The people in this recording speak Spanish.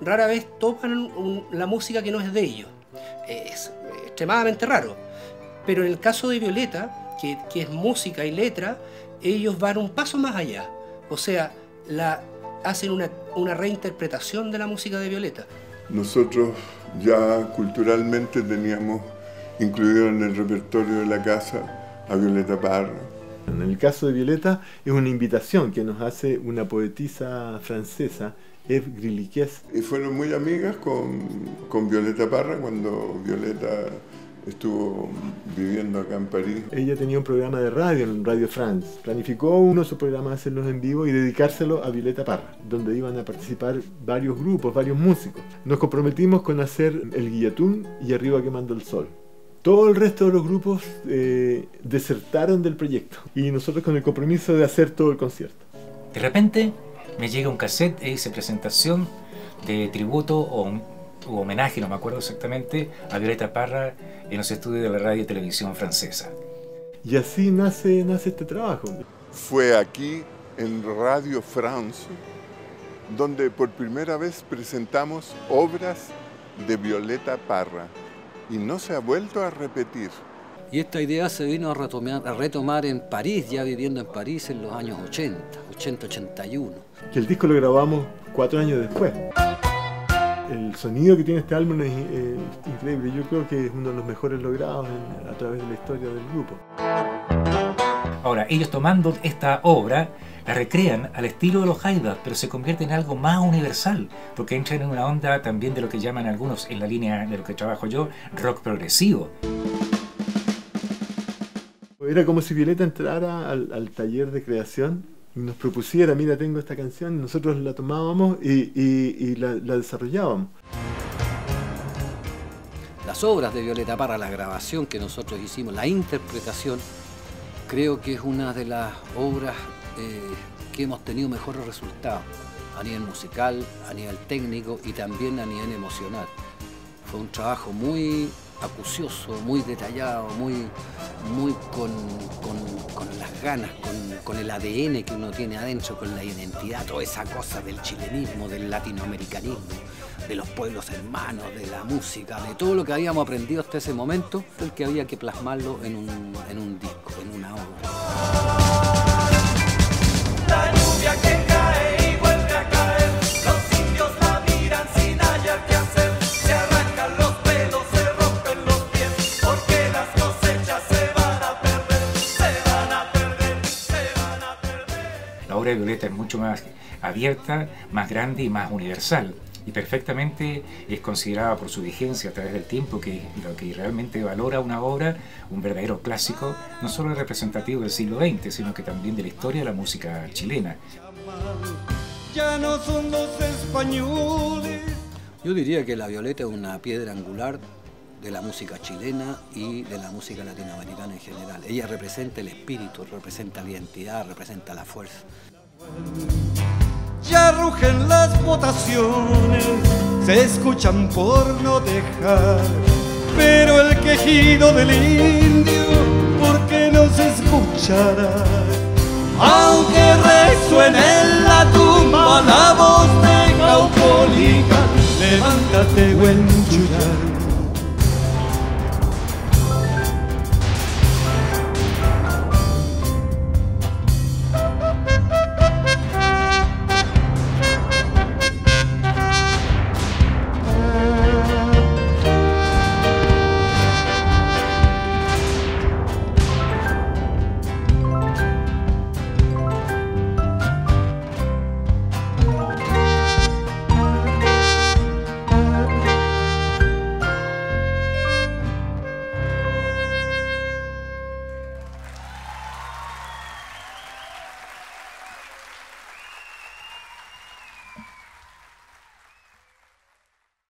rara vez toman la música que no es de ellos. Es extremadamente raro. Pero en el caso de Violeta, que, que es música y letra, ellos van un paso más allá. O sea, la, hacen una, una reinterpretación de la música de Violeta. Nosotros ya culturalmente teníamos incluido en el repertorio de la casa a Violeta Parra. En el caso de Violeta es una invitación que nos hace una poetisa francesa, Eve Griliquez. Y fueron muy amigas con, con Violeta Parra cuando Violeta estuvo viviendo acá en París. Ella tenía un programa de radio en Radio France. Planificó uno de sus programas hacerlos en vivo y dedicárselo a Violeta Parra, donde iban a participar varios grupos, varios músicos. Nos comprometimos con hacer El Guillatún y Arriba Quemando el Sol. Todo el resto de los grupos eh, desertaron del proyecto y nosotros con el compromiso de hacer todo el concierto. De repente me llega un cassette e hice presentación de tributo o un homenaje, no me acuerdo exactamente, a Violeta Parra en los estudios de la radio y televisión francesa. Y así nace, nace este trabajo. Fue aquí, en Radio France, donde por primera vez presentamos obras de Violeta Parra y no se ha vuelto a repetir. Y esta idea se vino a retomar, a retomar en París, ya viviendo en París en los años 80, 80-81. Que el disco lo grabamos cuatro años después el sonido que tiene este álbum es eh, increíble. Yo creo que es uno de los mejores logrados a través de la historia del grupo. Ahora, ellos tomando esta obra, la recrean al estilo de los Jaivas, pero se convierte en algo más universal, porque entran en una onda también de lo que llaman algunos, en la línea de lo que trabajo yo, rock progresivo. Era como si Violeta entrara al taller de creación nos propusiera, mira, tengo esta canción, nosotros la tomábamos y, la, desarrollábamos. Las obras de Violeta Parra, la grabación que nosotros hicimos, la interpretación, creo que es una de las obras eh, que hemos tenido mejores resultados a nivel musical, a nivel técnico y también a nivel emocional. Fue un trabajo muy acucioso, muy detallado, muy, muy con, las ganas, con, el ADN que uno tiene adentro, con la identidad, toda esa cosa del chilenismo, del latinoamericanismo, de los pueblos hermanos, de la música, de todo lo que habíamos aprendido hasta ese momento, el que había que plasmarlo en un, en un disco, en una obra. De Violeta es mucho más abierta, más grande y más universal. Y perfectamente es considerada por su vigencia a través del tiempo, que lo que realmente valora una obra, un verdadero clásico, no solo representativo del siglo XX, sino que también de la historia de la música chilena. Ya no son los españoles. Yo diría que la Violeta es una piedra angular de la música chilena y de la música latinoamericana en general. Ella representa el espíritu, representa la identidad, representa la fuerza. Ya rugen las votaciones, se escuchan por no dejar, pero el quejido del indio, ¿por qué no se escuchará? Aunque resuene en la tumba la voz de Caupolicán, levántate, buen chullar